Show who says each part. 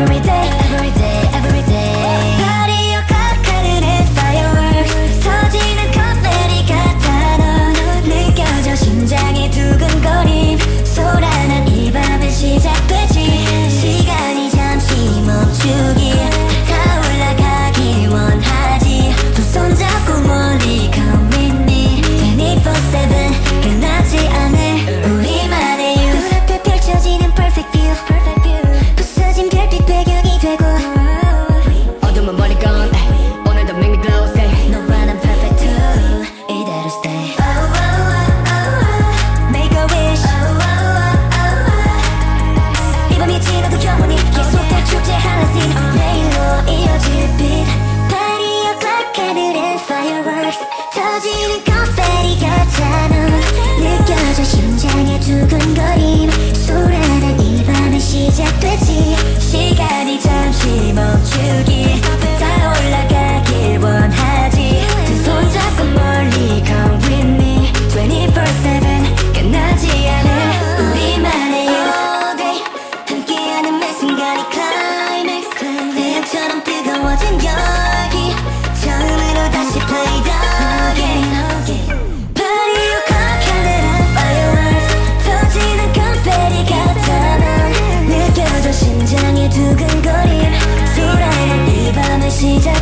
Speaker 1: every day. 터지는 confetti가 차는 느껴져 심장에 두근 시작.